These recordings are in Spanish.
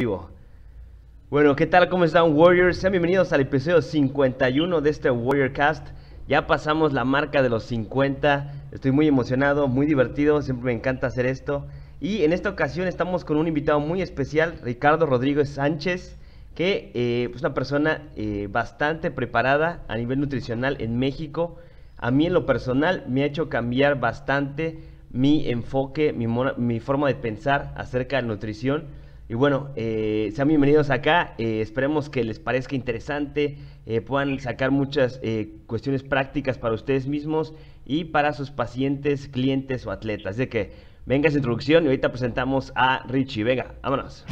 vivo. Bueno, ¿qué tal? ¿Cómo están Warriors? Sean bienvenidos al episodio 51 de este Warrior Cast. Ya pasamos la marca de los 50. Estoy muy emocionado, muy divertido. Siempre me encanta hacer esto. Y en esta ocasión estamos con un invitado muy especial, Ricardo Rodríguez Sánchez, que eh, es una persona eh, bastante preparada a nivel nutricional en México. A mí en lo personal me ha hecho cambiar bastante mi enfoque, mi, mi forma de pensar acerca de nutrición y bueno, eh, sean bienvenidos acá. Eh, esperemos que les parezca interesante, eh, puedan sacar muchas cuestiones prácticas para ustedes mismos y para sus pacientes, clientes o atletas. Así que venga esa introducción y ahorita presentamos a Richie. Venga, vámonos.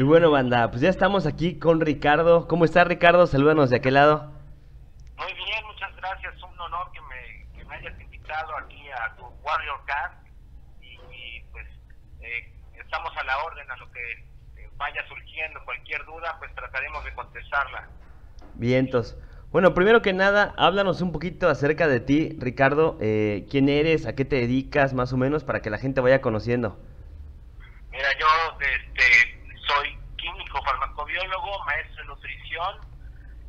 Y bueno, banda, pues ya estamos aquí con Ricardo. ¿Cómo está Ricardo? Salúdanos de aquel lado. Muy bien, muchas gracias. Un honor que me, me hayas invitado aquí a tu Warrior Cast. Y, pues eh, estamos a la orden, a lo que eh, vaya surgiendo. Cualquier duda, pues trataremos de contestarla. Vientos. Bueno, primero que nada, háblanos un poquito acerca de ti, Ricardo. Eh, ¿Quién eres? ¿A qué te dedicas, más o menos, para que la gente vaya conociendo? Mira, yo este, soy químico farmacobiólogo, maestro de nutrición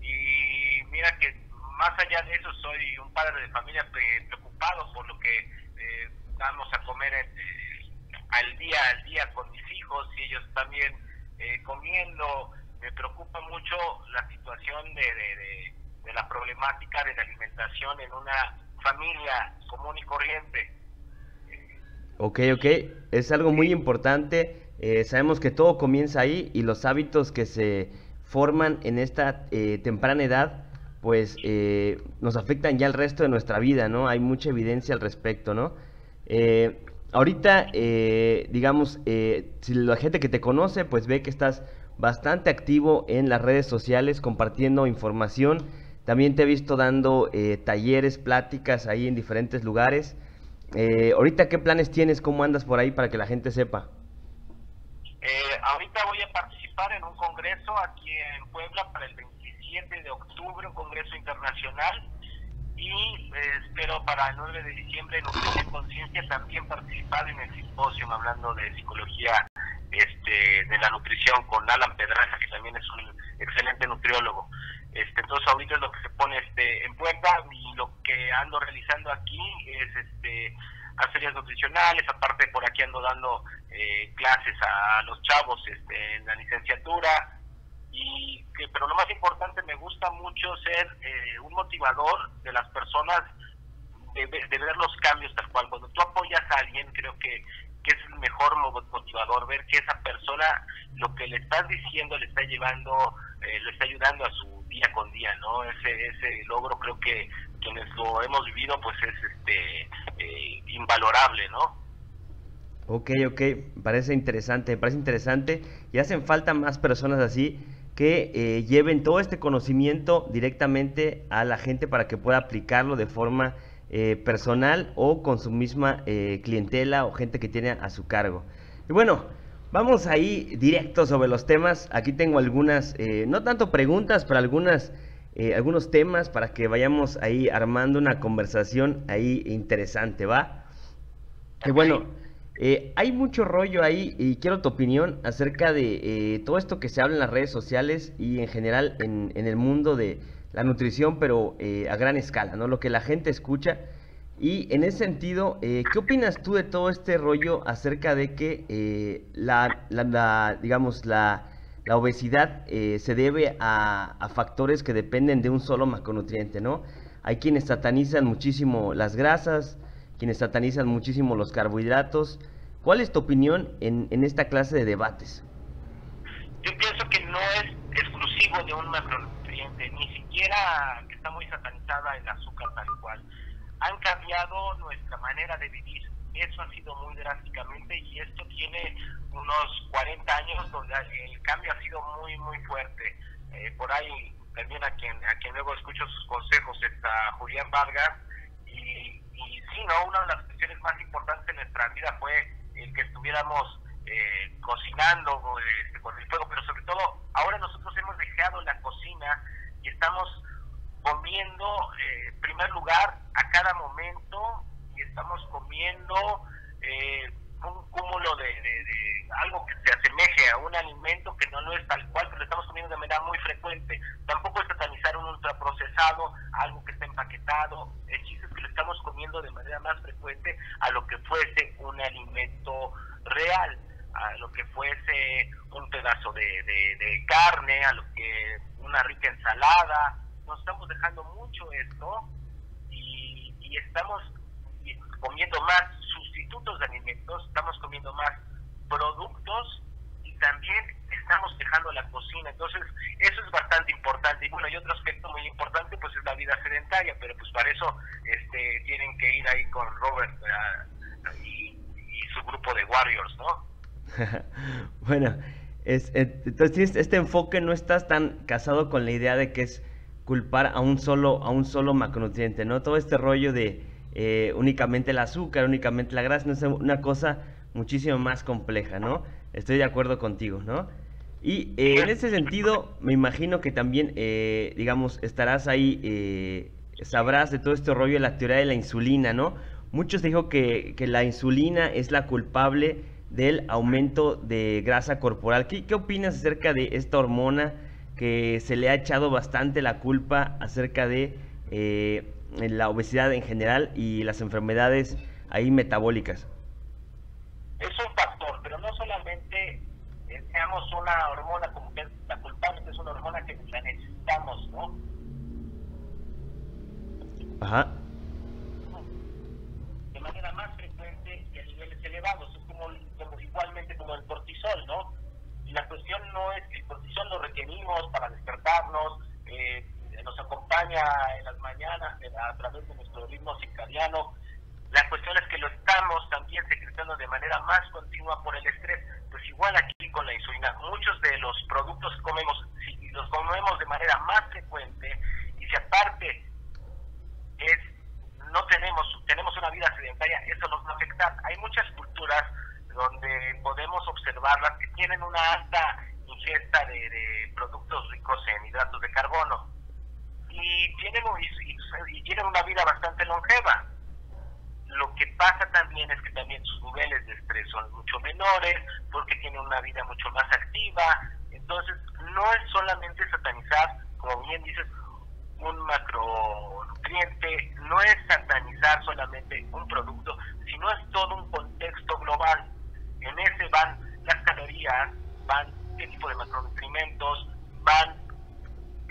y mira que más allá de eso soy un padre de familia preocupado por lo que eh, damos a comer eh, al día al día con mis hijos y ellos también eh, comiendo. Me preocupa mucho la situación de, de, de la problemática de la alimentación en una familia común y corriente. Ok, ok, es algo muy importante eh, sabemos que todo comienza ahí y los hábitos que se forman en esta eh, temprana edad, pues eh, nos afectan ya el resto de nuestra vida, ¿no? Hay mucha evidencia al respecto, ¿no? ahorita, digamos, si la gente que te conoce, pues ve que estás bastante activo en las redes sociales compartiendo información. También te he visto dando talleres, pláticas ahí en diferentes lugares. ahorita, ¿qué planes tienes? ¿Cómo andas por ahí para que la gente sepa? Eh, ahorita voy a participar en un congreso aquí en Puebla para el 27 de octubre, un congreso internacional. Y eh, espero para el 9 de diciembre en Nutrición Conciencia también participar en el simposio hablando de psicología este, de la nutrición con Alan Pedraza, que también es un excelente nutriólogo. Este, entonces ahorita es lo que se pone este, en puerta y lo que ando realizando aquí es este a ferias nutricionales, aparte por aquí ando dando eh, clases a los chavos este, en la licenciatura, y que, pero lo más importante, me gusta mucho ser eh, un motivador de las personas, de, de, ver los cambios tal cual. Cuando tú apoyas a alguien, creo que, que es el mejor motivador, ver que esa persona lo que le estás diciendo le está llevando, eh, le está ayudando a su día con día, ¿no? Ese, ese logro creo que quienes lo hemos vivido, pues es este eh, invalorable, ¿no? Ok, ok, parece interesante, parece interesante y hacen falta más personas así que eh, lleven todo este conocimiento directamente a la gente para que pueda aplicarlo de forma eh, personal o con su misma clientela o gente que tiene a su cargo. Y bueno, vamos ahí directo sobre los temas. Aquí tengo algunas, no tanto preguntas, pero algunas eh, algunos temas para que vayamos ahí armando una conversación ahí interesante, ¿va? Que bueno, eh, hay mucho rollo ahí y quiero tu opinión acerca de eh, todo esto que se habla en las redes sociales y en general en, en el mundo de la nutrición, pero a gran escala, ¿no? Lo que la gente escucha. Y en ese sentido, ¿qué opinas tú de todo este rollo acerca de que la, la, digamos, la la obesidad eh, se debe a, factores que dependen de un solo macronutriente, ¿no? Hay quienes satanizan muchísimo las grasas, quienes satanizan muchísimo los carbohidratos. ¿Cuál es tu opinión en, en esta clase de debates? Yo pienso que no es exclusivo de un macronutriente, ni siquiera que está muy satanizada el azúcar tal cual. Han cambiado nuestra manera de vivir. Eso ha sido muy drásticamente y esto tiene unos 40 años donde el cambio ha sido muy, muy fuerte. Eh, por ahí también a quien, a quien luego escucho sus consejos está Julián Vargas y, y sí, ¿no? Una de las cuestiones más importantes en nuestra vida fue el que estuviéramos eh, cocinando este, con el fuego, pero sobre todo ahora nosotros hemos dejado la cocina y estamos comiendo, eh, en primer lugar, a cada momento estamos comiendo eh, un cúmulo de, algo que se asemeje a un alimento que no lo es tal cual, pero lo estamos comiendo de manera muy frecuente. Tampoco es satanizar un ultraprocesado, algo que está empaquetado. El chiste es que lo estamos comiendo de manera más frecuente a lo que fuese un alimento real, a lo que fuese un pedazo de, de carne, a lo que una rica ensalada. Nos estamos dejando mucho esto y, y estamos comiendo más sustitutos de alimentos, estamos comiendo más productos y también estamos dejando la cocina. Entonces, eso es bastante importante. Y bueno, y otro aspecto muy importante, pues es la vida sedentaria, pero pues para eso este, tienen que ir ahí con Robert ah, y, su grupo de Warriors, ¿no? bueno, es, entonces este enfoque no estás tan casado con la idea de que es culpar a un solo, a un solo macronutriente, ¿no? Todo este rollo de eh, únicamente el azúcar, únicamente la grasa, no es una cosa muchísimo más compleja, ¿no? Estoy de acuerdo contigo, ¿no? Y eh, en ese sentido, me imagino que también, eh, digamos, estarás ahí, sabrás de todo este rollo de la teoría de la insulina, ¿no? Muchos dijo que, que la insulina es la culpable del aumento de grasa corporal. ¿Qué, ¿Qué, opinas acerca de esta hormona que se le ha echado bastante la culpa acerca de la obesidad en general y las enfermedades ahí metabólicas? Es un factor, pero no solamente seamos una hormona como que la culpable, es una hormona que la necesitamos, ¿no? Ajá. De manera más frecuente y a niveles elevados, es como, como igualmente como el cortisol, ¿no? Y la cuestión no es que el cortisol lo requerimos para despertarnos, eh, nos acompaña en las mañanas a través de nuestro ritmo circadiano. La cuestión es que lo estamos también secretando de manera más continua por el estrés. Pues igual aquí con la insulina, muchos de los productos que comemos, si los comemos de manera más frecuente y si aparte es no tenemos tenemos una vida sedentaria, eso nos va a afectar. Hay muchas culturas donde podemos observarlas que tienen una alta ingesta de, de productos ricos en hidratos de carbono y tienen, y, tienen una vida bastante longeva. Lo que pasa también es que también sus niveles de estrés son mucho menores, porque tienen una vida mucho más activa. Entonces, no es solamente satanizar, como bien dices, un macronutriente, no es satanizar solamente un producto, sino es todo un contexto global. En ese van las calorías, van qué tipo de macronutrientes, van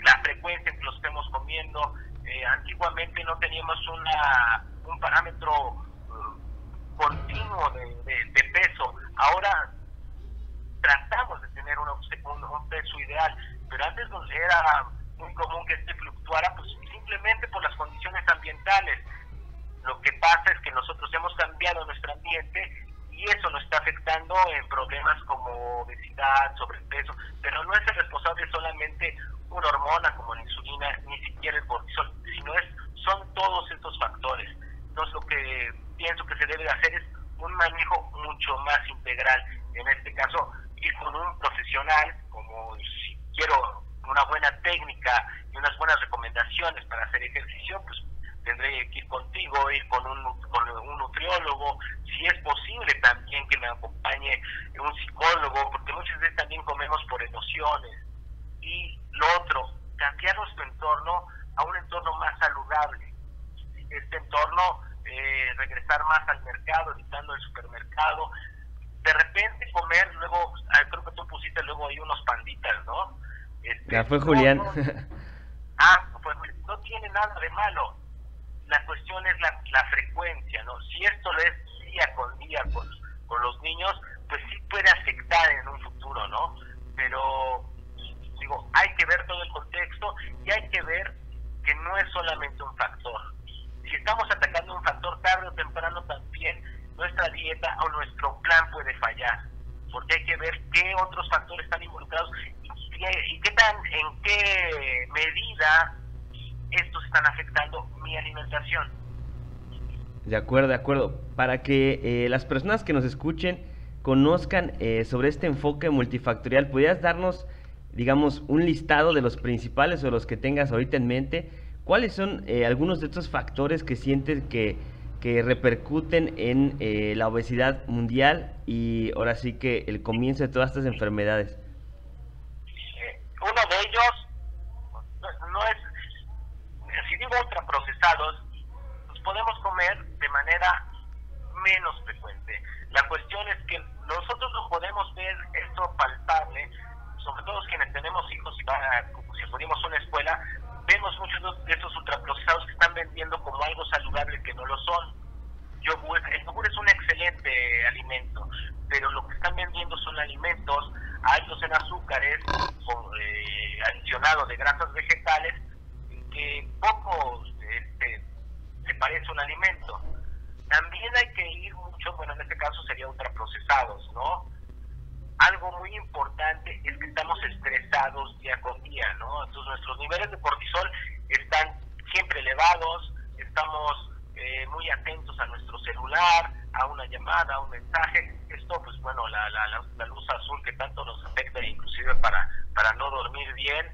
la frecuencia en que lo estemos comiendo. Eh, antiguamente no teníamos una, un parámetro uh, continuo de, peso. Ahora tratamos de tener un, un, peso ideal, pero antes era muy común que este fluctuara pues simplemente por las condiciones ambientales. Lo que pasa es que nosotros hemos cambiado nuestro ambiente y eso nos está afectando en problemas como obesidad, sobrepeso, pero no es el responsable solamente una hormona como la insulina, ni siquiera el cortisol, sino es, son todos estos factores. Entonces lo que pienso que se debe hacer es un manejo mucho más integral. En este caso, ir con un profesional, como si quiero una buena técnica y unas buenas recomendaciones para hacer ejercicio, pues tendré que ir contigo, ir con un, con un nutriólogo, si es posible también que me acompañe un psicólogo, porque muchas veces también comemos por emociones. Y lo otro, cambiar nuestro entorno a un entorno más saludable. Este entorno, eh, regresar más al mercado, evitando el supermercado. De repente comer, luego, creo que tú pusiste luego ahí unos panditas, ¿no? Este, ya fue Julián. ah, pues no tiene nada de malo. La cuestión es la, la frecuencia, ¿no? Si esto es día con día con, con los niños, pues sí puede afectar en un futuro, ¿no? Pero digo, hay que ver todo el contexto y hay que ver que no es solamente un factor. Si estamos atacando un factor tarde o temprano también, nuestra dieta o nuestro plan puede fallar. porque hay que ver qué otros factores están involucrados y, qué tan, en qué medida estos están afectando mi alimentación. De acuerdo, de acuerdo. Para que eh, las personas que nos escuchen conozcan eh, sobre este enfoque multifactorial, ¿podrías darnos, digamos, un listado de los principales o los que tengas ahorita en mente? ¿Cuáles son eh, algunos de estos factores que sientes que, que repercuten en la obesidad mundial y ahora sí que el comienzo de todas estas enfermedades? uno de ellos no es, si digo ultraprocesados, los podemos comer de manera menos frecuente. La cuestión es que nosotros no podemos ver esto palpable, sobre todo quienes tenemos hijos y van a, si acudimos a una escuela, vemos muchos de esos ultraprocesados que están vendiendo como algo saludable que no lo son. Yogur, el yogur es un excelente alimento, pero lo que están vendiendo son alimentos altos en azúcares, eh, adicionados de grasas vegetales, que poco este, se parece a un alimento. También hay que ir mucho, bueno, en este caso sería ultraprocesados, ¿no? Algo muy importante es que estamos estresados día con día, ¿no? Entonces nuestros niveles de cortisol están siempre elevados, estamos eh, muy atentos a nuestro celular, a una llamada, a un mensaje. Esto, pues bueno, la, la, la luz azul que tanto nos afecta, inclusive para, para no dormir bien,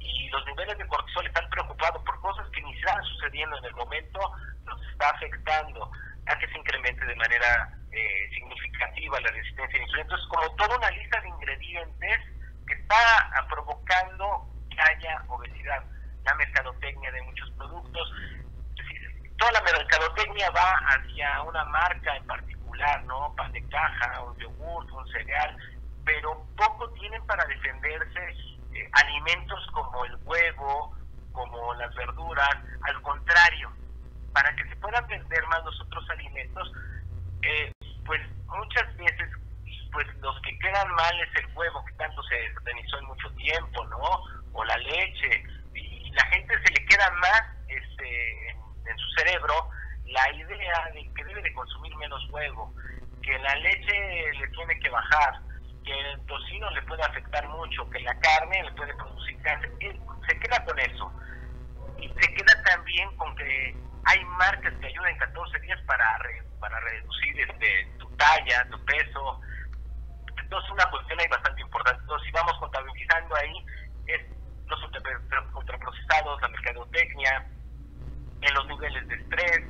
y los niveles de cortisol están preocupados por cosas que ni están sucediendo en el momento, nos está afectando a que se incremente de manera eh, significativa la resistencia a la insulina. Entonces, como toda una lista de ingredientes que está provocando que haya obesidad. La mercadotecnia de muchos productos, toda la mercadotecnia va hacia una marca en particular, ¿no? Pan de caja, un yogur, un cereal, pero poco tienen para defenderse eh, alimentos como el huevo, como las verduras, al contrario, para que se puedan vender más los otros alimentos, eh, pues muchas veces pues los que quedan mal es el huevo que tanto se organizó en mucho tiempo, ¿no? O la leche, y la gente se le queda más este, en, su cerebro la idea de que debe de consumir menos huevo, que la leche le tiene que bajar, que el tocino le puede afectar mucho, que la carne le puede producir cáncer. Se queda con eso. Y se queda también con que hay marcas que ayudan en 14 días para, para reducir este, tu talla, tu peso. Entonces, una cuestión ahí bastante importante. Entonces, si vamos contabilizando ahí, es los ultraprocesados, la mercadotecnia, en los niveles de estrés,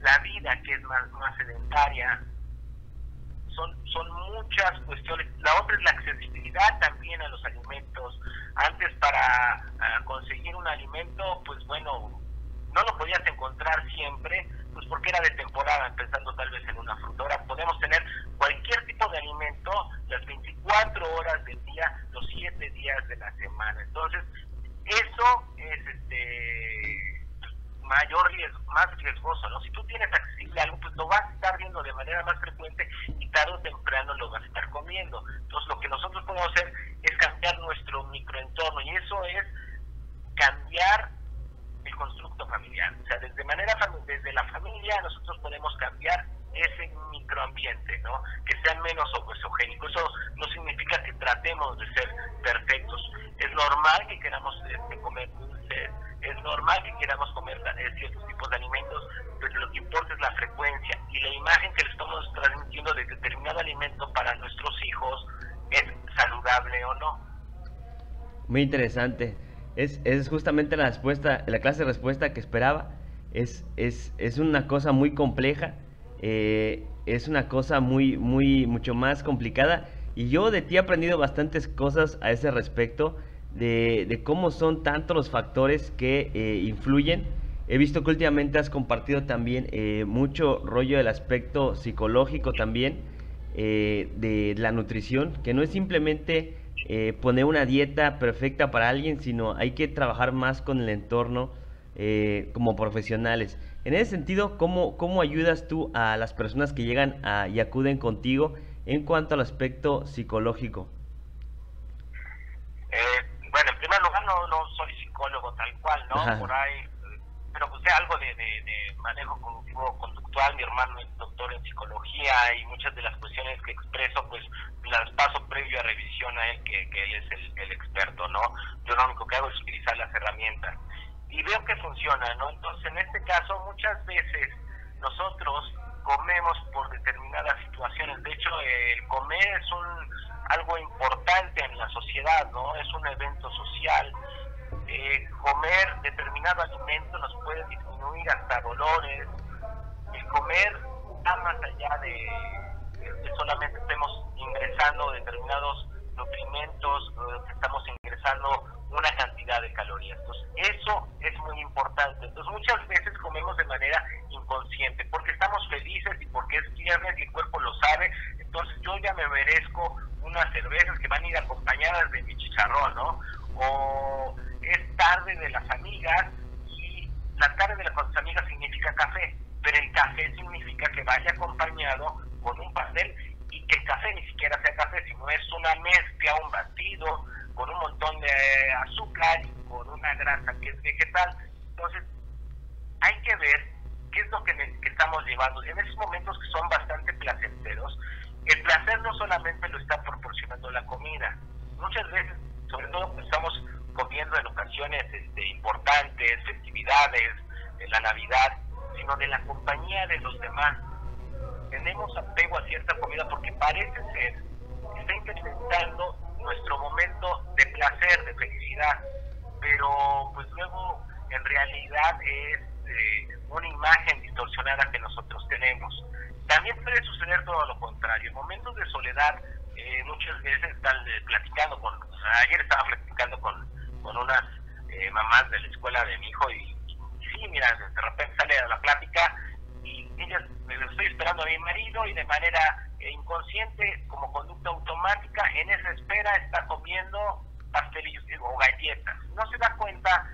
la vida que es más, más sedentaria, son, son muchas cuestiones. La otra es la accesibilidad también a los alimentos. Antes para ah, conseguir un alimento, pues bueno, no lo podías encontrar siempre, pues porque era de temporada, empezando tal vez en una fruta. Ahora podemos tener cualquier tipo de alimento las 24 horas del día, los 7 días de la semana. Entonces, eso es este mayor riesgo, más riesgoso, ¿no? Si tú tienes accesible algo, pues lo vas a estar viendo de manera más frecuente y tarde o temprano lo vas a estar comiendo. Entonces, lo que nosotros podemos hacer es cambiar nuestro microentorno y eso es cambiar constructo familiar. O sea, desde manera desde la familia nosotros podemos cambiar ese microambiente, ¿no? Que sean menos obesogénicos. Eso no significa que tratemos de ser perfectos. Es normal que queramos este, comer dulces, es normal que queramos comer eh, ciertos tipos de alimentos, pero lo que importa es la frecuencia y la imagen que le estamos transmitiendo de determinado alimento para nuestros hijos es saludable o no. Muy interesante. Es, es justamente la respuesta, la clase de respuesta que esperaba. Es, es, es una cosa muy compleja, eh, es una cosa muy, muy, mucho más complicada. Y yo de ti he aprendido bastantes cosas a ese respecto de, cómo son tantos los factores que eh, influyen. He visto que últimamente has compartido también eh, mucho rollo del aspecto psicológico también de la nutrición, que no es simplemente poner una dieta perfecta para alguien, sino hay que trabajar más con el entorno como profesionales. En ese sentido, ¿cómo, ¿cómo ayudas tú a las personas que llegan y acuden contigo en cuanto al aspecto psicológico? bueno, en primer lugar no, no soy psicólogo tal cual, ¿no? Por ahí, sé algo de, de, manejo cognitivo conductual, mi hermano es doctor en psicología y muchas de las cuestiones que expreso pues las paso previo a revisión a él, que, él es el, el, experto, ¿no? Yo lo único que hago es utilizar las herramientas y veo que funciona, ¿no? Entonces en este caso muchas veces nosotros comemos por determinadas situaciones, de hecho el comer es un algo importante en la sociedad, ¿no? Es un evento social. Eh, comer determinado alimento nos puede disminuir hasta dolores. El comer va más allá de, que solamente estemos ingresando determinados nutrimentos, que estamos ingresando una cantidad de calorías. Entonces, eso es muy importante. Entonces, muchas veces comemos de manera inconsciente, porque estamos felices y porque es viernes y el cuerpo lo sabe. Entonces, yo ya me merezco unas cervezas que van a ir acompañadas de mi chicharrón, ¿no? O es tarde de las amigas y la tarde de las amigas significa café, pero el café significa que vaya acompañado con un pastel y que el café ni siquiera sea café, sino es una mezcla, un batido con un montón de azúcar y con una grasa que es vegetal. Entonces, hay que ver qué es lo que, estamos llevando. En esos momentos que son bastante placenteros, el placer no solamente lo está proporcionando la comida. Muchas veces, sobre todo cuando estamos comiendo en ocasiones este, importantes, festividades, en la Navidad, sino de la compañía de los demás. Tenemos apego a cierta comida porque parece ser que está incrementando nuestro momento de placer, de felicidad, pero pues luego en realidad es eh, una imagen distorsionada que nosotros tenemos. También puede suceder todo lo contrario. En momentos de soledad, eh, muchas veces están eh, platicando con. Ayer estaba platicando con, con unas eh, mamás de la escuela de mi hijo y, sí, mira, de repente sale a la plática y ellas, estoy esperando a mi marido y de manera inconsciente, como conducta automática, en esa espera está comiendo pastelillos o galletas. No se da cuenta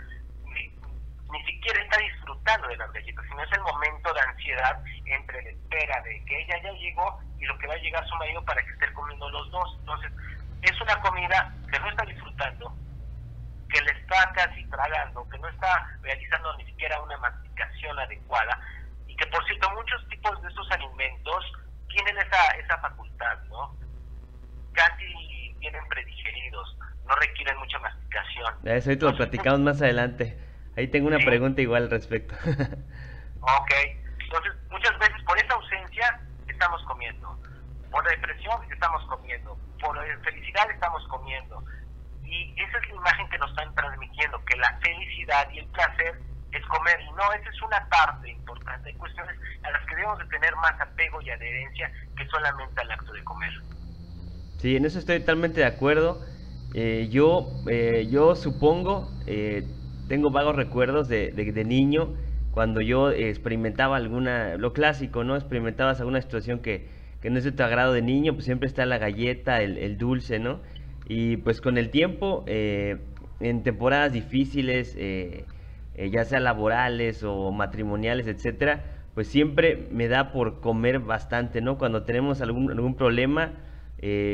ni siquiera está disfrutando de las galletas, sino es el momento de ansiedad entre la espera de que ella ya llegó y lo que va a llegar su marido para que estén comiendo los dos. Entonces, es una comida que no está disfrutando, que le está casi tragando, que no está realizando ni siquiera una masticación adecuada y que, por cierto, muchos tipos de estos alimentos tienen esa, esa facultad, ¿no? Casi vienen predigeridos, no requieren mucha masticación. Eso ahorita lo platicamos más adelante. Ahí tengo una pregunta igual al respecto. ok, entonces muchas veces por esa ausencia estamos comiendo, por depresión estamos comiendo, por felicidad estamos comiendo. Y esa es la imagen que nos están transmitiendo, que la felicidad y el placer es comer. Y no, esa es una parte importante. Hay cuestiones a las que debemos de tener más apego y adherencia que solamente al acto de comer. Sí, en eso estoy totalmente de acuerdo. Eh, yo, eh, yo supongo, eh, tengo vagos recuerdos de, de, niño cuando yo experimentaba alguna, lo clásico, ¿no? Experimentabas alguna situación que, que no es de tu agrado de niño, pues siempre está la galleta, el, el dulce, ¿no? Y pues con el tiempo, eh, en temporadas difíciles, eh, eh, ya sea laborales o matrimoniales, etcétera, pues siempre me da por comer bastante, ¿no? Cuando tenemos algún, algún problema,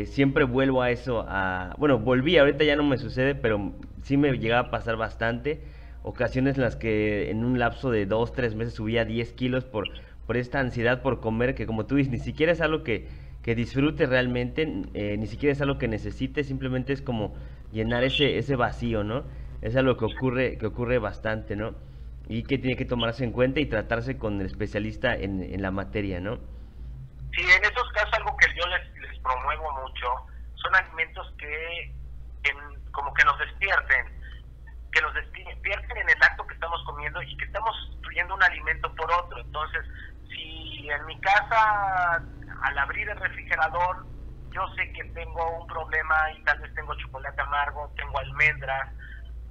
siempre vuelvo a eso, a, bueno, volví, ahorita ya no me sucede, pero sí me llegaba a pasar bastante. Ocasiones en las que en un lapso de dos, tres meses subía 10 kilos por, por esta ansiedad por comer, que como tú dices, ni siquiera es algo que, que disfrute realmente, eh, ni siquiera es algo que necesite, simplemente es como llenar ese, ese vacío, ¿no? Es algo que ocurre, que ocurre bastante, ¿no? Y que tiene que tomarse en cuenta y tratarse con el especialista en, en la materia, ¿no? Sí, en esos casos algo que yo les, les promuevo mucho son alimentos que como que nos despierten, que nos despierten en el acto que estamos comiendo y que estamos sustituyendo un alimento por otro. Entonces, si en mi casa, al abrir el refrigerador, yo sé que tengo un problema y tal vez tengo chocolate amargo, tengo almendras,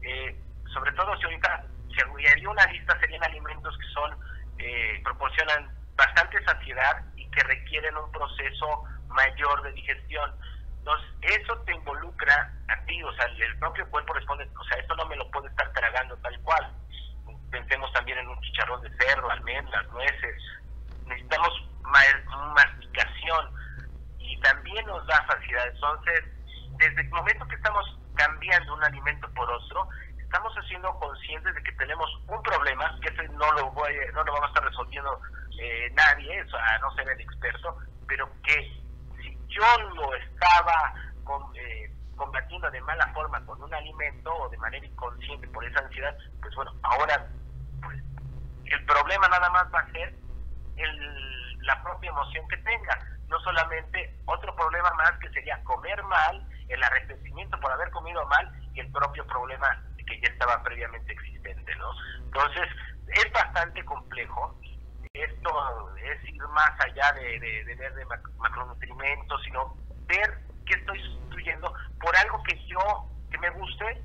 eh, sobre todo si ahorita si haría una lista serían alimentos que son eh, proporcionan bastante saciedad y que requieren un proceso mayor de digestión. Entonces, eso te involucra a ti, o sea, el propio cuerpo responde, o sea, esto no me lo puedo estar tragando tal cual. Pensemos también en un chicharrón de cerdo, almendras, nueces. Necesitamos masticación y también nos da saciedad. Entonces, desde el momento que estamos cambiando un alimento por otro, estamos haciendo conscientes de que tenemos un problema, que ese no lo, voy, no lo vamos a estar resolviendo eh, nadie, o sea, no ser el experto, pero que si yo lo estaba eh, combatiendo de mala forma con un alimento o de manera inconsciente por esa ansiedad, pues bueno, ahora pues, el problema nada más va a ser el, la propia emoción que tenga, no solamente otro problema más que sería comer mal, el arrepentimiento por haber comido mal y el propio problema que ya estaba previamente existente, ¿no? Entonces, es bastante complejo. Esto es ir más allá de, de, ver de macronutrimentos, sino ver qué estoy sustituyendo por algo que yo, que me guste,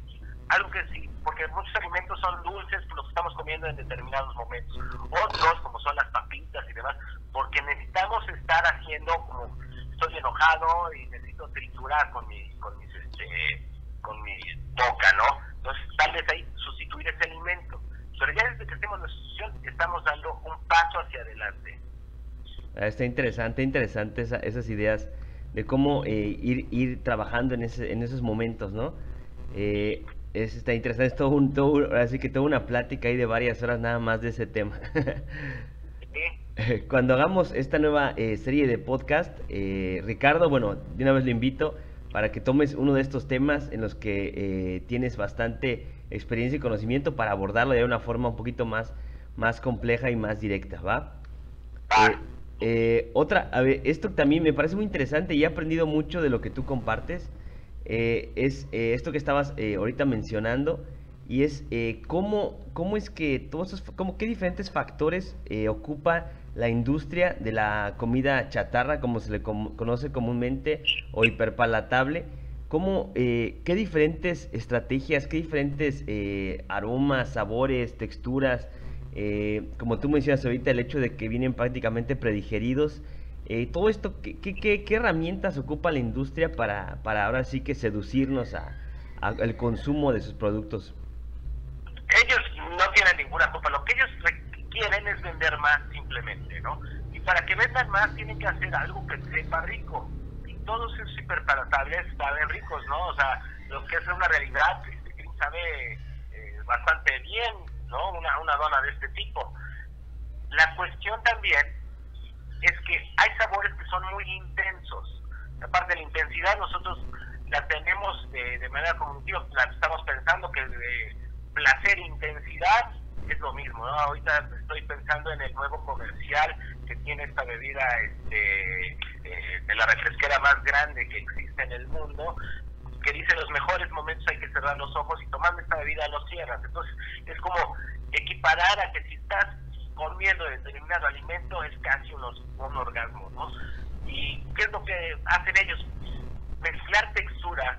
algo que sí, porque muchos alimentos son dulces, los estamos comiendo en determinados momentos. Otros, como son las papitas y demás, porque necesitamos estar haciendo como estoy enojado y necesito triturar con mi, con mis, este, con mi boca, ¿no? Entonces, tal vez ahí sustituir ese alimento. Pero ya desde que en la sustitución, estamos dando un paso hacia adelante. Ah, está interesante, interesante esas ideas de cómo eh, ir, ir trabajando en, ese, en esos momentos, ¿no? Eh, es, está interesante, es todo un, todo, así que toda una plática ahí de varias horas nada más de ese tema. Cuando hagamos esta nueva eh, serie de podcast, eh, Ricardo, bueno, de una vez lo invito para que tomes uno de estos temas en los que eh, tienes bastante experiencia y conocimiento para abordarlo de una forma un poquito más, más compleja y más directa, ¿va? otra, a ver, esto también me parece muy interesante y he aprendido mucho de lo que tú compartes. Es esto que estabas ahorita mencionando y es cómo, cómo es que todos esos, cómo, qué diferentes factores ocupa la industria de la comida chatarra, como se le conoce comúnmente, o hiperpalatable, ¿cómo, eh, ¿qué diferentes estrategias, qué diferentes eh, aromas, sabores, texturas, eh, como tú mencionas ahorita, el hecho de que vienen prácticamente predigeridos, todo esto, ¿qué, qué, qué, herramientas ocupa la industria para, para ahora sí que seducirnos a, al consumo de sus productos? Ellos no tienen ninguna culpa, lo que ellos quieren es vender más simplemente, ¿no? Y para que vendan más tienen que hacer algo que sepa rico. Y todos esos hiperpalatables saben ricos, ¿no? O sea, lo que es una realidad, este sabe eh, bastante bien, ¿no? Una, una dona de este tipo. La cuestión también es que hay sabores que son muy intensos. Aparte de la intensidad, nosotros la tenemos de, de manera cognitiva, la estamos pensando que de placer intensidad es lo mismo, ¿no? Ahorita estoy pensando en el nuevo comercial que tiene esta bebida este, eh, de la refresquera más grande que existe en el mundo, que dice los mejores momentos hay que cerrar los ojos y tomando esta bebida los cierras. Entonces es como equiparar a que si estás comiendo determinado alimento es casi unos, un orgasmo, ¿no? ¿Y qué es lo que hacen ellos? Mezclar textura,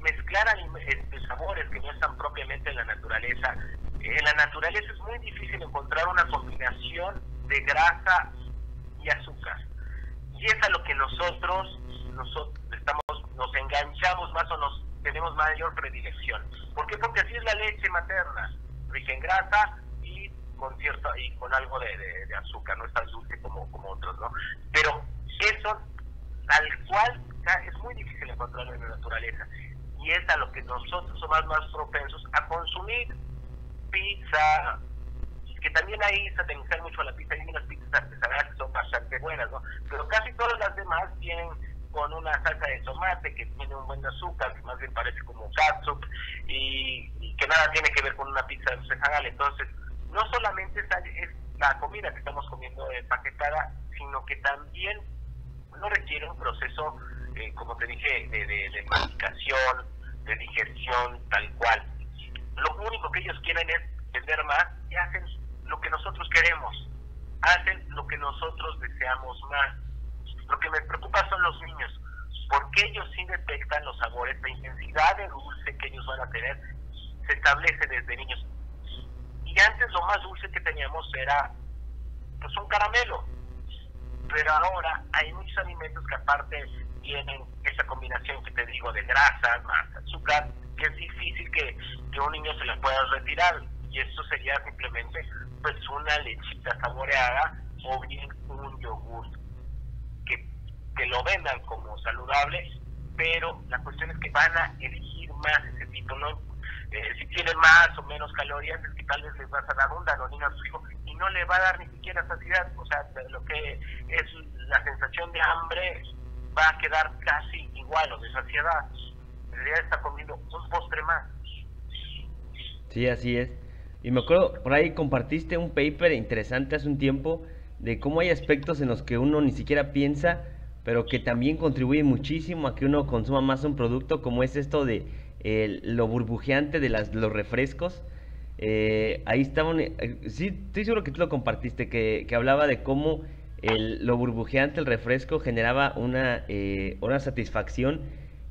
mezclar este, sabores que no están propiamente en la naturaleza, en la naturaleza es muy difícil encontrar una combinación de grasa y azúcar. Y es a lo que nosotros, nosotros estamos, nos enganchamos más o nos tenemos mayor predilección. ¿Por qué? Porque así es la leche materna, rica en grasa con cierto y con algo de, azúcar, no es tan dulce como, como otros, ¿no? Pero eso, tal cual, es muy difícil encontrarlo en la naturaleza. Y es a lo que nosotros somos más propensos a consumir pizza, que también ahí se atención mucho a la pizza, hay unas pizzas artesanales que son bastante buenas, ¿no? Pero casi todas las demás tienen con una salsa de tomate que tiene un buen azúcar, que más bien parece como catsup, y, que nada tiene que ver con una pizza artesanal. Entonces, no solamente es, la comida que estamos comiendo empaquetada, sino que también no requiere un proceso, eh, como te dije, de, de, de masticación, de digestión, tal cual lo único que ellos quieren es vender más y hacen lo que nosotros queremos, hacen lo que nosotros deseamos más. Lo que me preocupa son los niños, porque ellos sí detectan los sabores, la intensidad de dulce que ellos van a tener se establece desde niños. Y antes lo más dulce que teníamos era pues un caramelo, pero ahora hay muchos alimentos que aparte tienen esa combinación que te digo de grasa más azúcar, que es difícil que, que un niño se la pueda retirar. Y eso sería simplemente pues una lechita saboreada o bien un yogur que, que lo vendan como saludable pero la cuestión es que van a elegir más ese tipo eh, si tiene más o menos calorías, es que tal vez le vas a dar un danonino a su hijo y no le va a dar ni siquiera saciedad. O sea, lo que es la sensación de hambre va a quedar casi igual o de saciedad. En realidad está comiendo un postre más. Sí, así es. Y me acuerdo, por ahí compartiste un paper interesante hace un tiempo de cómo hay aspectos en los que uno ni siquiera piensa, pero que también contribuyen muchísimo a que uno consuma más un producto, como es esto de lo burbujeante de las, los refrescos. Eh, ahí estaba, eh, sí, estoy seguro que tú lo compartiste, que, hablaba de cómo el, lo burbujeante, el refresco, generaba una, eh, una satisfacción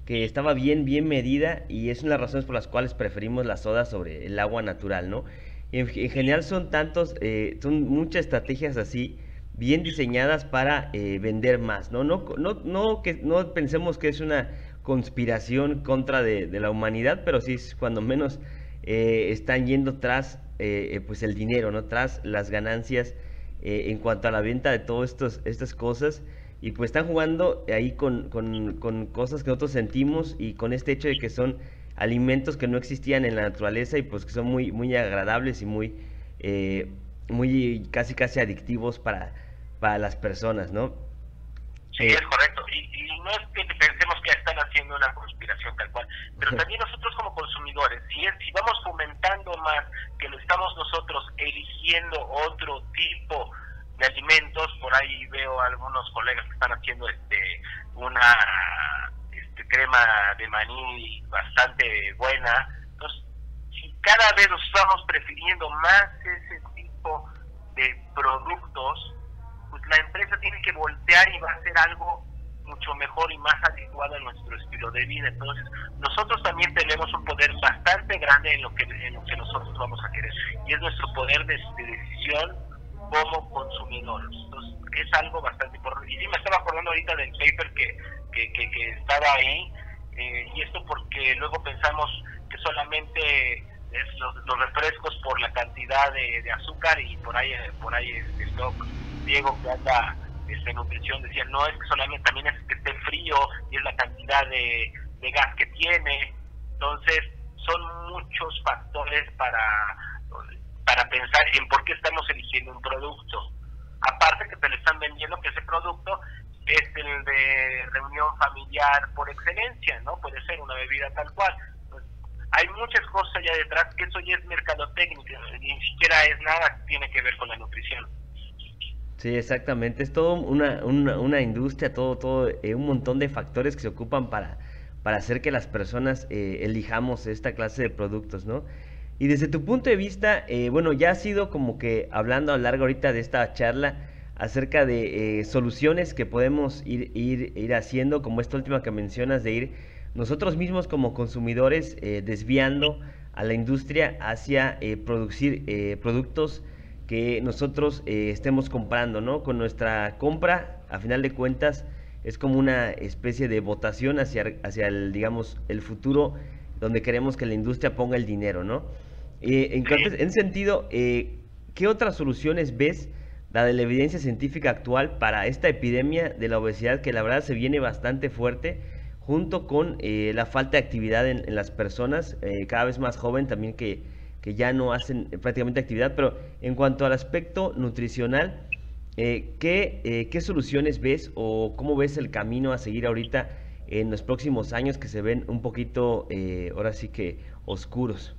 que estaba bien, bien medida y es una de las razones por las cuales preferimos la soda sobre el agua natural, ¿no? En, general son tantos, son muchas estrategias así, bien diseñadas para vender más, ¿no? No, no, no, que, no pensemos que es una conspiración contra de, la humanidad, pero sí es cuando menos eh, están yendo tras pues el dinero, ¿no? Tras las ganancias en cuanto a la venta de todas estas cosas y pues están jugando ahí con, con, cosas que nosotros sentimos y con este hecho de que son alimentos que no existían en la naturaleza y pues que son muy, muy agradables y muy, eh, muy casi casi adictivos para, para las personas, ¿no? Sí, es correcto. Y, no es que pensemos están haciendo una conspiración tal cual, pero también nosotros como consumidores, si, si vamos fomentando más que lo estamos nosotros eligiendo otro tipo de alimentos, por ahí veo algunos colegas que están haciendo este una este, crema de maní bastante buena. Entonces, si cada vez nos estamos prefiriendo más ese tipo de productos, pues la empresa tiene que voltear y va a hacer algo mucho mejor y más adecuado a nuestro estilo de vida. Entonces, nosotros también tenemos un poder bastante grande en lo que, en lo que nosotros vamos a querer. Y es nuestro poder de, de decisión como consumidores. Entonces, es algo bastante importante. Y sí me estaba acordando ahorita del paper que, que, que, estaba ahí, eh, y esto porque luego pensamos que solamente es los, refrescos por la cantidad de, azúcar y por ahí por ahí el doc Diego que anda en nutrición decía no es que solamente también es que esté frío y es la cantidad de, de gas que tiene entonces son muchos factores para para pensar en por qué estamos eligiendo un producto. Aparte que te le están vendiendo que ese producto es el de reunión familiar por excelencia, ¿no? Puede ser una bebida tal cual. Pues, hay muchas cosas allá detrás que eso ya es mercadotecnia, ni siquiera es nada que tiene que ver con la nutrición. Sí, exactamente. Es todo una, una, una industria, todo, todo, eh, un montón de factores que se ocupan para, para hacer que las personas eh, elijamos esta clase de productos, ¿no? Y desde tu punto de vista, eh, bueno, ya has sido como que hablando a lo largo ahorita de esta charla acerca de eh, soluciones que podemos ir, ir, ir haciendo, como esta última que mencionas, de ir nosotros mismos como consumidores eh, desviando a la industria hacia producir productos que nosotros estemos comprando, ¿no? Con nuestra compra, a final de cuentas, es como una especie de votación hacia, hacia el, digamos, el futuro donde queremos que la industria ponga el dinero, ¿no? Eh, en, ese sentido, eh, ¿qué otras soluciones ves, la de la evidencia científica actual, para esta epidemia de la obesidad que la verdad se viene bastante fuerte, junto con eh, la falta de actividad en, las personas, cada vez más joven también que, que, ya no hacen prácticamente actividad, pero en cuanto al aspecto nutricional, ¿qué, ¿qué soluciones ves o cómo ves el camino a seguir ahorita en los próximos años que se ven un poquito, ahora sí que oscuros?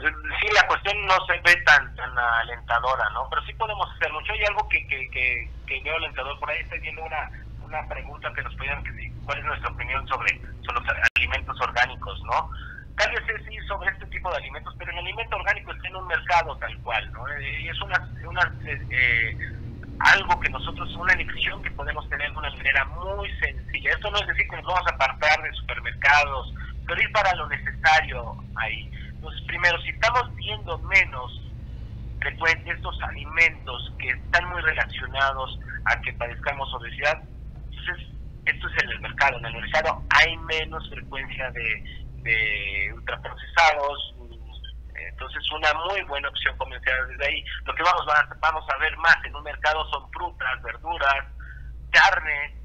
sí, la cuestión no se ve tan, tan alentadora, ¿no? Pero sí podemos hacer mucho. Hay algo que, que, que, veo alentador. Por ahí estoy viendo una, una pregunta que nos podían que cuál es nuestra opinión sobre, sobre los alimentos orgánicos, ¿no? Tal vez sí sobre este tipo de alimentos, pero el alimento orgánico está en un mercado tal cual, ¿no? Y es una, una eh, algo que nosotros, una elección que podemos tener de una manera muy sencilla. Esto no es decir que nos vamos a apartar de supermercados, pero ir para lo necesario ahí. Entonces, primero, si estamos viendo menos frecuentes estos alimentos que están muy relacionados a que padezcamos obesidad, entonces esto es en el mercado. En el mercado hay menos frecuencia de, de ultraprocesados, entonces una muy buena opción comenzar desde ahí. Lo que vamos a, vamos a ver más en un mercado son frutas, verduras, carne,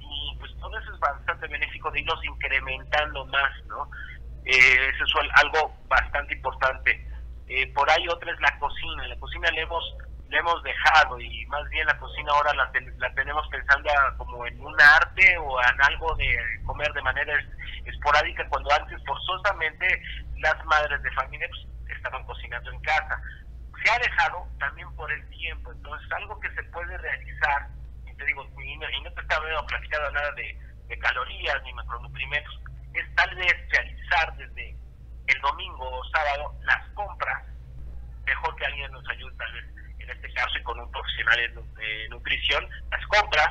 y pues todo eso es bastante benéfico de irnos incrementando más, ¿no? Eh, eso es algo bastante importante. Eh, por ahí otra es la cocina. La cocina le hemos, le hemos dejado y más bien la cocina ahora la, la tenemos pensando como en un arte o en algo de comer de manera esporádica cuando antes forzosamente las madres de familia pues, estaban cocinando en casa. Se ha dejado también por el tiempo, entonces algo que se puede realizar, y te digo, y no, y no te estaba platicando nada de, de calorías ni macronutrientes, es tal vez realizar desde el domingo o sábado las compras, mejor que alguien nos ayude tal vez en este caso y con un profesional de nutrición, las compras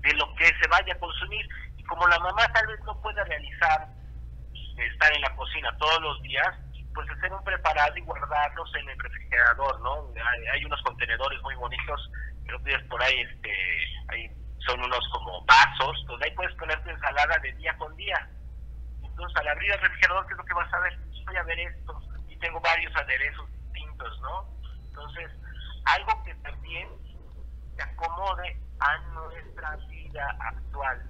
de lo que se vaya a consumir. Y como la mamá tal vez no pueda realizar estar en la cocina todos los días, pues hacer un preparado y guardarlos en el refrigerador, ¿no? Hay, unos contenedores muy bonitos, creo que por ahí este, hay son unos como vasos, donde ahí puedes poner tu ensalada de día con día. Entonces, al abrir el refrigerador, ¿qué es lo que vas a ver? Voy a ver esto, y tengo varios aderezos distintos, ¿no? Entonces, algo que también se acomode a nuestra vida actual,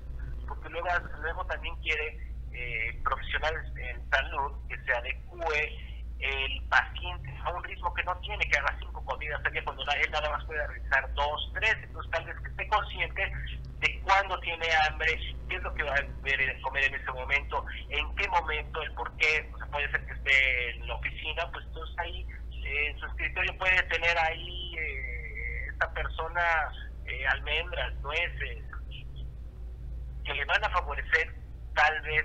porque luego, luego también quiere eh, profesionales en salud que se adecue el paciente a un ritmo que no tiene, que haga cinco comidas al día, cuando él nada más puede realizar dos, tres, entonces tal vez que esté consciente de cuándo tiene hambre, qué es lo que va a comer en ese momento, en qué momento, el por qué, o sea, puede ser que esté en la oficina, pues entonces ahí en su escritorio puede tener ahí eh, esta persona eh, almendras, nueces, que le van a favorecer tal vez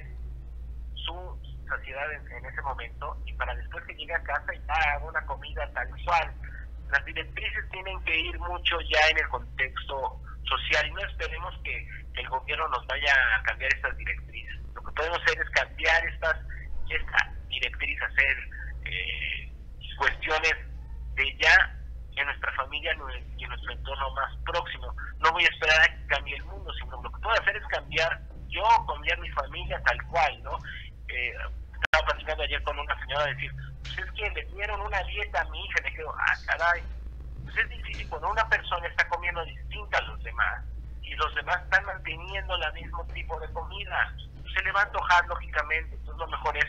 su saciedad en, ese momento y para después que llegue a casa y haga una comida tal cual. Las directrices tienen que ir mucho ya en el contexto social y no esperemos que, el gobierno nos vaya a cambiar estas directrices. Lo que podemos hacer es cambiar estas, esta directriz, hacer eh, cuestiones de ya en nuestra familia y en nuestro entorno más próximo. No voy a esperar a que cambie el mundo, sino lo que puedo hacer es cambiar yo, cambiar mi familia tal cual, ¿no? Eh, estaba platicando ayer con una señora decir, pues es que le dieron una dieta a mi hija, le quedo, ah, caray, pues es difícil cuando una persona está comiendo distinta a los demás y los demás están manteniendo el mismo tipo de comida, se le va a antojar lógicamente, entonces lo mejor es,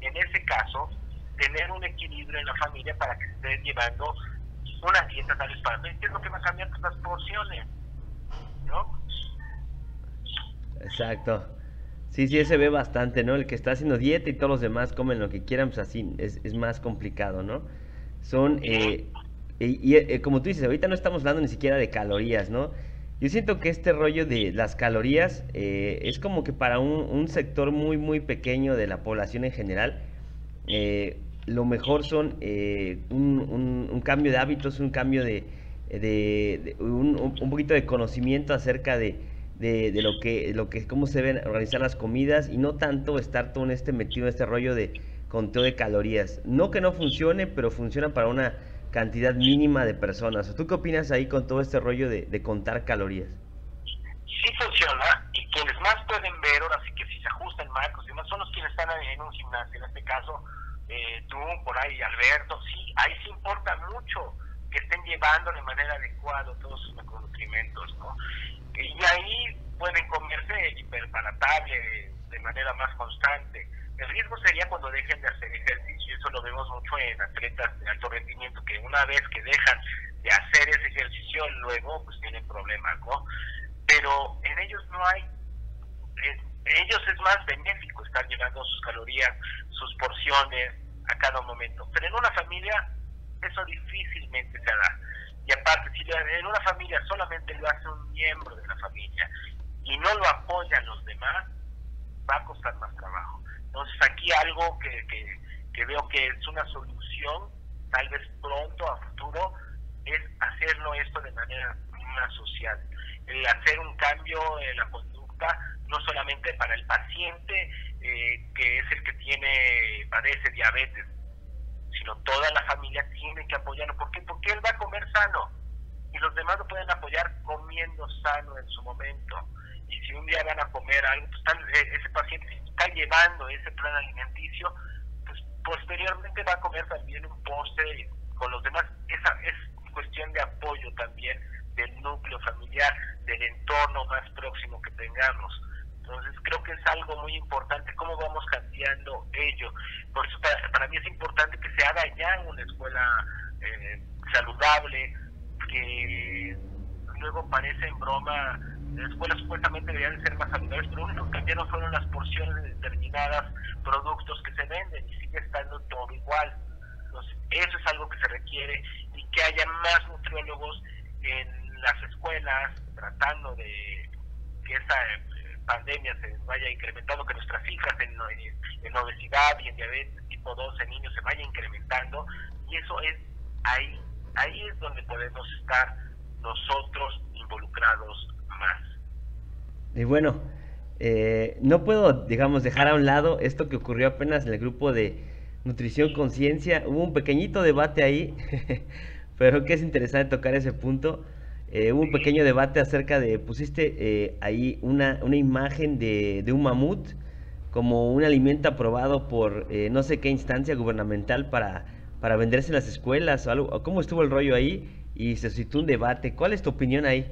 en ese caso, tener un equilibrio en la familia para que estén llevando una dieta tal vez para ¿qué es lo que va a cambiar? Pues las porciones, ¿no? Exacto. Sí, sí, se ve bastante, ¿no? El que está haciendo dieta y todos los demás comen lo que quieran, pues así es, es más complicado, ¿no? Son, eh, y, eh, como tú dices, ahorita no estamos hablando ni siquiera de calorías, ¿no? Yo siento que este rollo de las calorías eh, es como que para un, sector muy, muy pequeño de la población en general, lo mejor son un, un, cambio de hábitos, un cambio de, de, un, un poquito de conocimiento acerca de de, lo que, lo que, cómo se deben organizar las comidas y no tanto estar todo en este metido en este rollo de conteo de calorías. No que no funcione, pero funciona para una cantidad mínima de personas. ¿Tú qué opinas ahí con todo este rollo de, de contar calorías? Sí funciona quienes más pueden ver, ahora sí que si se ajustan marcos y más son los quienes están en un gimnasio, en este caso eh, tú, por ahí Alberto, sí, ahí sí importa mucho que estén llevando de manera adecuada todos sus macronutrientes, ¿no? y ahí pueden comerse hiperpalatable de manera más constante. El riesgo sería cuando dejen de hacer ejercicio, eso lo vemos mucho en atletas de alto rendimiento, que una vez que dejan de hacer ese ejercicio, luego pues tienen problemas, ¿no? Pero en ellos no hay, ellos es más benéfico estar llenando sus calorías, sus porciones a cada momento. Pero en una familia eso difícilmente se da y aparte, si en una familia solamente lo hace un miembro de la familia y no lo apoyan los demás, va a costar más trabajo. Entonces aquí algo que, que, veo que es una solución, tal vez pronto, a futuro, es hacerlo esto de manera más social. El hacer un cambio en la no solamente para el paciente, eh, que es el que tiene, padece diabetes, sino toda la familia tiene que apoyarlo. ¿Por qué? Porque él va a comer sano y los demás lo pueden apoyar comiendo sano en su momento. Y si un día van a comer algo, pues eh, ese paciente está llevando ese plan alimenticio, pues posteriormente va a comer también un postre con los demás. Esa es cuestión de apoyo también del núcleo familiar, del entorno más próximo que tengamos. Entonces creo que es algo muy importante cómo vamos cambiando ello. Por eso para, mí es importante que se haga ya una escuela eh, saludable, que luego parece en broma, las escuelas supuestamente deberían ser más saludables, pero lo único que cambiaron fueron las porciones de determinadas productos que se venden y sigue estando todo igual. Entonces, eso es algo que se requiere y que haya más nutriólogos en las escuelas tratando de que esa eh, pandemia se vaya incrementando, que nuestras en, en, obesidad y en diabetes tipo 2 en niños se vaya incrementando y eso es ahí, ahí es donde podemos estar nosotros involucrados más. Y bueno, eh, no puedo, digamos, dejar a un lado esto que ocurrió apenas en el grupo de Nutrición Conciencia. Hubo un pequeñito debate ahí, pero que es interesante tocar ese punto. Eh, hubo un pequeño debate acerca de, pusiste eh, ahí una, una imagen de, de, un mamut como un alimento aprobado por no sé qué instancia gubernamental para, para venderse en las escuelas o algo. ¿Cómo estuvo el rollo ahí? y se suscitó un debate. ¿Cuál es tu opinión ahí?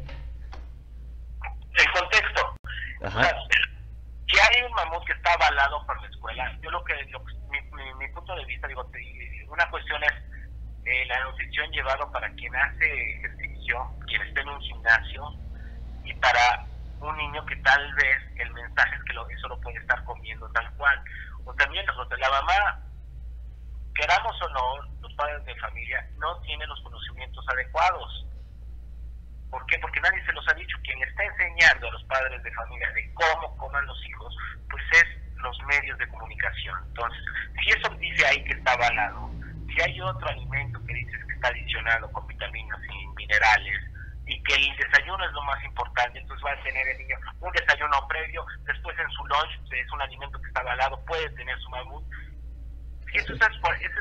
El contexto. Ajá. si hay un mamut que está avalado por la escuela, yo lo que, mi, punto de vista, digo, una cuestión es eh, la nutrición llevado para quien hace ejercicio, quien está en un gimnasio, y para un niño que tal vez el mensaje es que lo, eso lo puede estar comiendo tal cual. O también nosotros, la mamá, queramos o no, padres de familia no tienen los conocimientos adecuados. ¿Por qué? Porque nadie se los ha dicho. Quien está enseñando a los padres de familia de cómo coman los hijos, pues es los medios de comunicación. Entonces, si eso dice ahí que está avalado, si hay otro alimento que está adicionado con vitaminas y minerales, y que el desayuno es lo más importante, entonces va a tener el niño un desayuno previo, después en su lunch es un alimento que está avalado, puede tener su mamut, si eso es,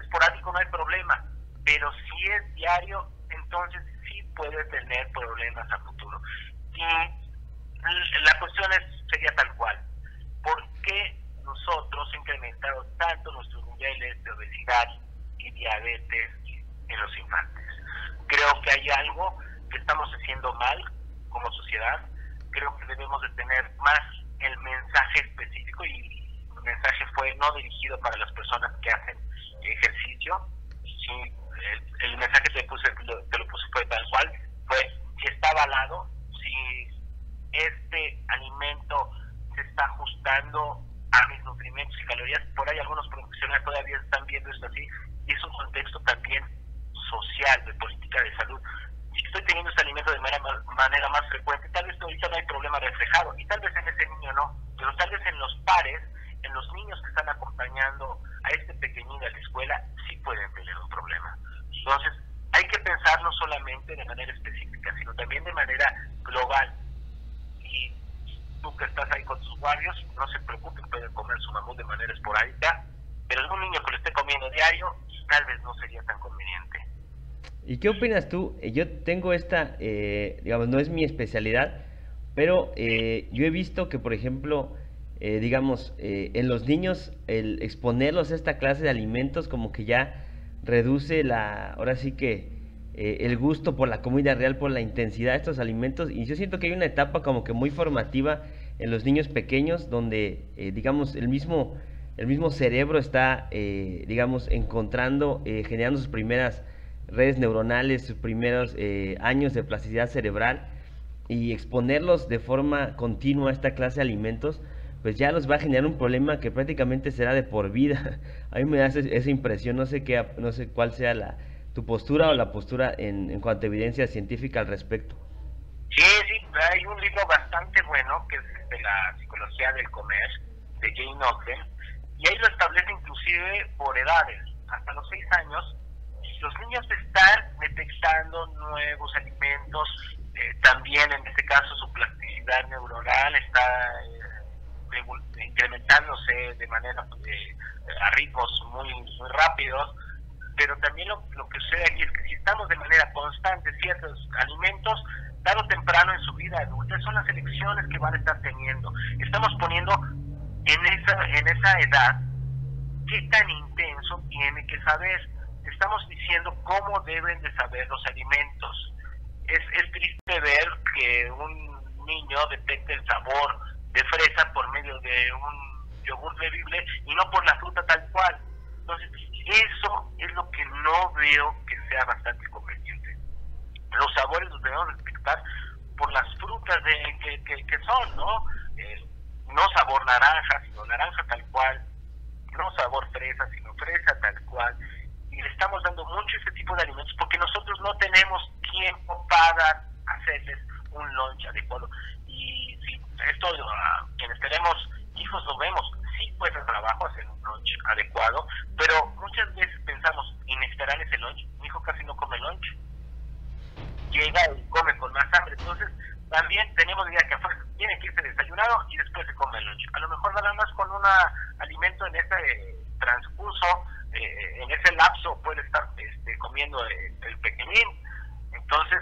esporádico no hay problema, pero si es diario, entonces sí puede tener problemas a futuro. Y la cuestión es, sería tal cual. ¿Por qué nosotros incrementamos tanto nuestros niveles de obesidad y diabetes en los infantes? Creo que hay algo que estamos haciendo mal como sociedad. Creo que debemos de tener más el mensaje específico y el mensaje fue no dirigido para las personas que hacen ejercicio. Sí, el, mensaje que te, puse, lo, puse fue tal cual, fue si está avalado, si este alimento se está ajustando a mis nutrimentos y calorías, por ahí algunos profesionales todavía están viendo esto así, y es un contexto también social, de política de salud. Si estoy teniendo este alimento de manera, manera más frecuente, tal vez ahorita no hay problema reflejado, y tal vez en ese niño no, pero tal vez en los pares en los niños que están acompañando a este pequeñín a la escuela, sí pueden tener un problema. Entonces, hay que pensar no solamente de manera específica, sino también de manera global. Y tú que estás ahí con tus guardias, no se preocupen, pueden comer su mamut de manera esporádica, pero algún niño que lo esté comiendo diario, tal vez no sería tan conveniente. ¿Y qué opinas tú? Eh, yo tengo esta, eh, digamos, no es mi especialidad, pero eh, yo he visto que, por ejemplo, digamos, en los niños, el exponerlos a esta clase de alimentos como que ya reduce la, ahora sí que el gusto por la comida real, por la intensidad de estos alimentos. Y yo siento que hay una etapa como que muy formativa en los niños pequeños donde, digamos, el mismo, el mismo cerebro está, digamos, encontrando, generando sus primeras redes neuronales, sus primeros años de plasticidad cerebral y exponerlos de forma continua a esta clase de alimentos pues ya los va a generar un problema que prácticamente será de por vida. A mí me da esa impresión, no sé qué, no sé cuál sea la tu postura o la postura en, cuanto a evidencia científica al respecto. Sí, sí, hay un libro bastante bueno que es de la psicología del comer, de Jane Ogden, y ahí lo establece inclusive por edades. Hasta los seis años, los niños están detectando nuevos alimentos, eh, también en este caso su plasticidad neuronal está... Eh, incrementándose de manera eh, a ritmos muy, muy rápidos, pero también lo, que sucede aquí es que si estamos de manera constante ciertos alimentos, tarde o temprano en su vida adulta, son las elecciones que van a estar teniendo. Estamos poniendo en esa, en esa edad qué tan intenso tiene que saber. Estamos diciendo cómo deben de saber los alimentos. Es, es triste ver que un niño detecte el sabor de fresa por medio de un yogur bebible y no por la fruta tal cual. Entonces, eso es lo que no veo que sea bastante conveniente. Los sabores los debemos detectar por las frutas de, que, que, son, ¿no? Eh, no sabor naranja, sino naranja tal cual, no sabor fresa, sino fresa tal cual. Y le estamos dando mucho ese tipo de alimentos porque nosotros no tenemos tiempo para hacerles un lunch adecuado. Y si esto, uh, quienes tenemos hijos lo vemos, sí cuesta trabajo hacer un lunch adecuado, pero muchas veces pensamos, y necesitarán ese lunch, mi hijo casi no come lunch. Llega y come con más hambre, entonces también tenemos idea que tiene que irse desayunado y después se come el lunch. A lo mejor nada más con un alimento en ese transcurso, eh, en ese lapso puede estar este, comiendo el, el pequeñín. Entonces,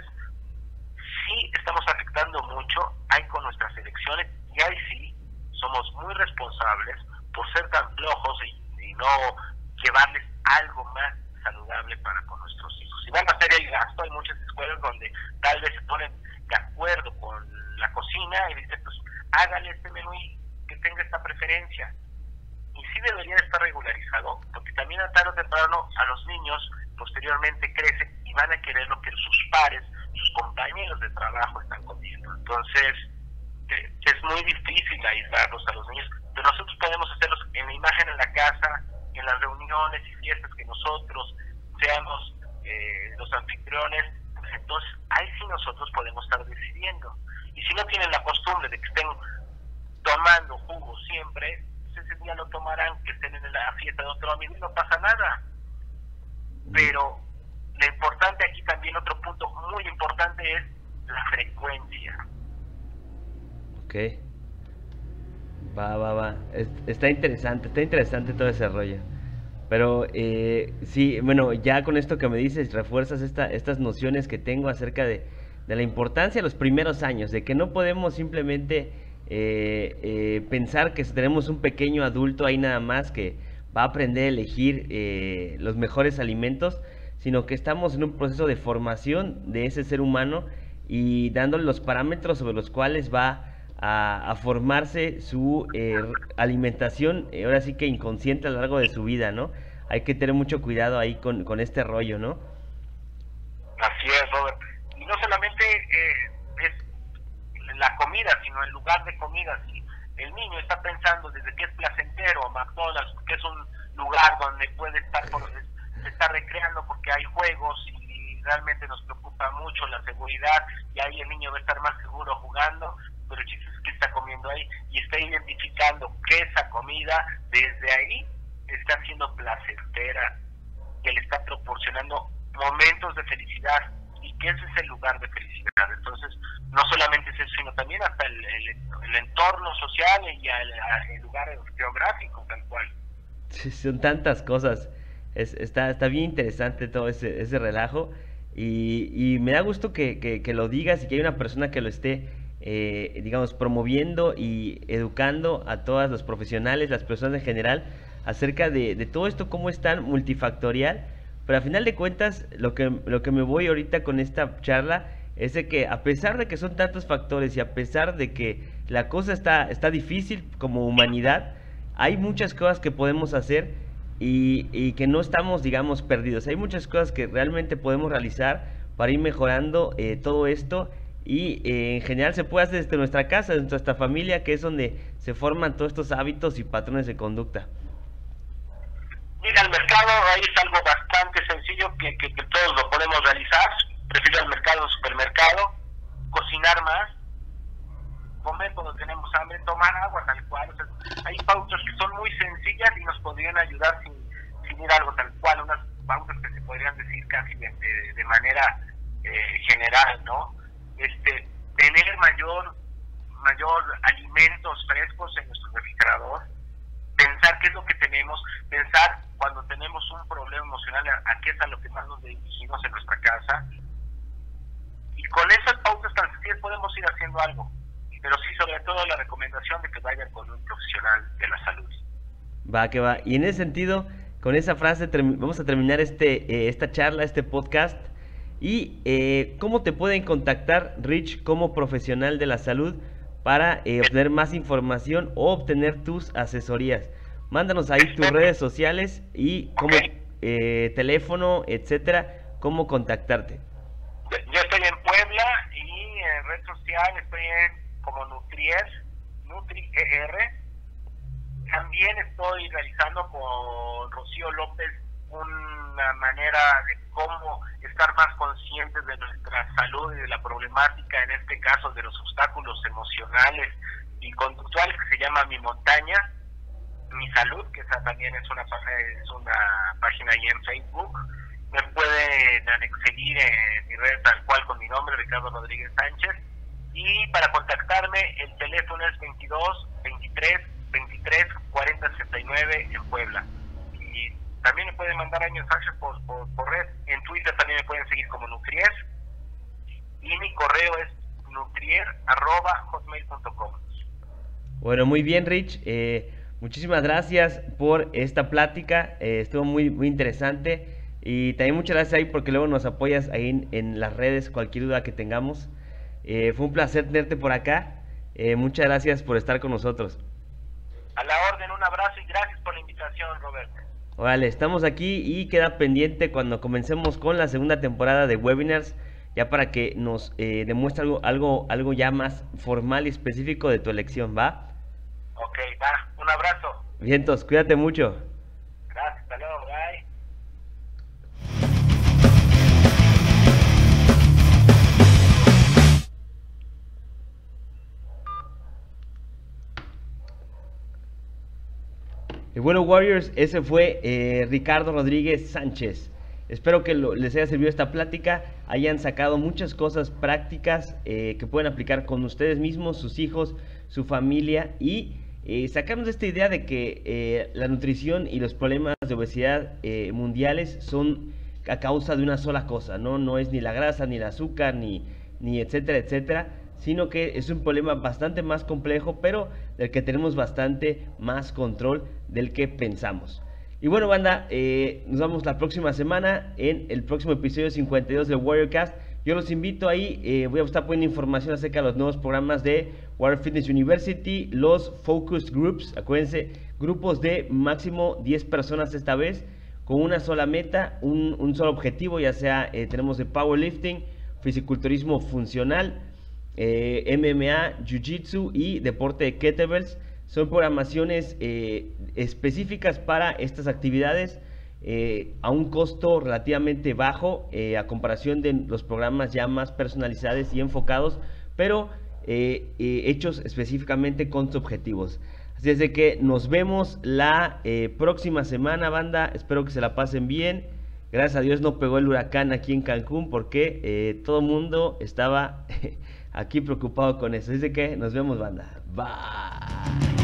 sí estamos afectando mucho, hay con nuestras elecciones y ahí sí somos muy responsables por ser tan flojos y, no llevarles algo más saludable para con nuestros hijos. Y van a hacer el gasto, hay muchas escuelas donde tal vez se ponen de acuerdo con la cocina y dice, pues hágale este menú y que tenga esta preferencia. Y sí debería estar regularizado, porque también a tarde o temprano a los niños posteriormente crecen y van a querer lo que sus pares, sus compañeros de trabajo están comiendo. Entonces, es muy difícil aislarlos a los niños, pero nosotros podemos hacerlos en la imagen en la casa, en las reuniones y fiestas que nosotros seamos eh, los anfitriones entonces ahí sí nosotros podemos estar decidiendo. Y si no tienen la costumbre de que estén tomando jugo siempre, pues ese día lo tomarán, que estén en la fiesta de otro amigo y no pasa nada. Pero lo importante aquí también, otro punto muy importante es la frecuencia. Ok. Va, va, va. está interesante, está interesante todo ese rollo. Pero eh, sí, bueno, ya con esto que me dices, refuerzas esta, estas nociones que tengo acerca de, la importancia de los primeros años, de que no podemos simplemente eh, eh, pensar que tenemos un pequeño adulto ahí nada más que va a aprender a elegir eh, los mejores alimentos, sino que estamos en un proceso de formación de ese ser humano y dándole los parámetros sobre los cuales va a, formarse su eh, alimentación, eh, ahora sí que inconsciente a lo largo de su vida, ¿no? Hay que tener mucho cuidado ahí con, este rollo, ¿no? Así es, Robert. Y no solamente la comida, sino el lugar de comida. Si el niño está pensando desde que es placentero, McDonald's, que es un lugar donde puede estar, por, se está recreando porque hay juegos y realmente nos preocupa mucho la seguridad y ahí el niño va a estar más seguro jugando, pero el chiste es que está comiendo ahí y está identificando que esa comida desde ahí está siendo placentera, que le está proporcionando momentos de felicidad y que ese es el lugar de felicidad. Entonces, no solamente es eso, sino también hasta el, entorno social y el, lugar geográfico, tal cual. Sí, son tantas cosas. Es, está, está bien interesante todo ese, ese relajo. Y, y me da gusto que, que, que, lo digas y que hay una persona que lo esté eh, digamos, promoviendo y educando a todas los profesionales, las personas en general, acerca de, todo esto, cómo es tan multifactorial. Pero a final de cuentas, lo que, lo que me voy ahorita con esta charla es de que a pesar de que son tantos factores y a pesar de que la cosa está, está difícil como humanidad, hay muchas cosas que podemos hacer y, que no estamos, digamos, perdidos. Hay muchas cosas que realmente podemos realizar para ir mejorando eh, todo esto y eh, en general se puede hacer desde nuestra casa, desde nuestra familia, que es donde se forman todos estos hábitos y patrones de conducta. Mira, el mercado ahí es algo bastante sencillo que, que, todos lo podemos realizar. Prefiero el mercado supermercado, cocinar más, comer cuando tenemos hambre, tomar agua tal cual. hay pautas que son muy sencillas y nos podrían ayudar sin, sin ir algo tal cual, unas pautas que se podrían decir casi de, de, manera eh, general, ¿no? este, tener mayor, mayor alimentos frescos en nuestro refrigerador, pensar qué es lo que tenemos, pensar cuando tenemos un problema emocional a, qué es a lo que más nos dirigimos en nuestra casa. Y con esas pautas tan sencillas podemos ir haciendo algo, pero sí sobre todo la recomendación de que vayan con un profesional de la salud. Va, que va. Y en ese sentido, con esa frase vamos a terminar este, eh, esta charla, este podcast. ¿Y eh, cómo te pueden contactar, Rich, como profesional de la salud, para eh, obtener más información o obtener tus asesorías. Mándanos ahí tus redes sociales y como eh, teléfono, etcétera, cómo contactarte. Yo estoy en Puebla y en red social estoy en como Nutrier, NutriER. También estoy realizando con Rocío López una manera de cómo estar más conscientes de nuestra salud y de la problemática, en este caso de los obstáculos emocionales y conductuales, que se llama Mi Montaña, Mi Salud, que también es una, es una página ahí en Facebook. Me pueden seguir en mi red tal cual con mi nombre, Ricardo Rodríguez Sánchez. Y para contactarme, el teléfono es 22 23 23 40 69 en Puebla. Y también me pueden mandar ahí mensajes por, por, red. En Twitter también me pueden seguir como Nutrier. Y mi correo es nutrier.hotmail.com. Bueno, muy bien, Rich. Eh, muchísimas gracias por esta plática. Eh, estuvo muy, muy interesante. Y también muchas gracias ahí porque luego nos apoyas ahí en, las redes, cualquier duda que tengamos. Eh, fue un placer tenerte por acá. muchas gracias por estar con nosotros. A la orden, un abrazo y gracias por la invitación, Roberto. Vale, estamos aquí y queda pendiente cuando comencemos con la segunda temporada de webinars, ya para que nos eh, demuestre algo, algo, algo ya más formal y específico de tu elección, ¿va? Ok, va, un abrazo. Vientos, cuídate mucho. Bueno, Warriors, ese fue eh, Ricardo Rodríguez Sánchez. Espero que les haya servido esta plática, hayan sacado muchas cosas prácticas eh, que pueden aplicar con ustedes mismos, sus hijos, su familia y eh, sacamos esta idea de que la nutrición y los problemas de obesidad mundiales son a causa de una sola cosa, ¿no? No es ni la grasa, ni el azúcar, ni, ni etcétera, etcétera, sino que es un problema bastante más complejo, pero del que tenemos bastante más control del que pensamos. Y bueno, banda, eh, nos vemos la próxima semana en el próximo episodio 52 de Warriorcast. Yo los invito ahí, eh, voy a estar poniendo información acerca de los nuevos programas de Warrior Fitness University, los Focus Groups, acuérdense, grupos de máximo 10 personas esta vez, con una sola meta, un, solo objetivo, ya sea eh, tenemos de powerlifting, fisiculturismo funcional, eh, MMA, Jiu-Jitsu y deporte de kettlebells. Son programaciones eh, específicas para estas actividades eh, a un costo relativamente bajo a comparación de los programas ya más personalizados y enfocados, pero hechos específicamente con sus objetivos. Así es de que nos vemos la próxima semana, banda. Espero que se la pasen bien. Gracias a Dios no pegó el huracán aquí en Cancún porque todo el mundo estaba aquí preocupado con eso. Dice que nos vemos, banda. Bye.